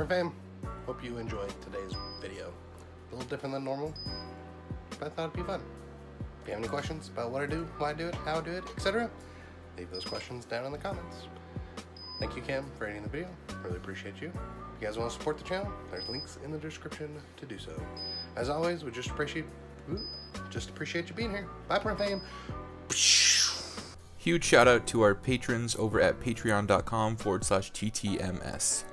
For fam, hope you enjoyed today's video. A little different than normal, but I thought it'd be fun. If you have any questions about what I do, why I do it, how I do it, etc., leave those questions down in the comments. Thank you, Cam, for editing the video. Really appreciate you. If you guys want to support the channel, there's links in the description to do so. As always, we just appreciate just appreciate you being here. Bye, Print fam. Huge shout out to our patrons over at patreon.com forward slash TTMS.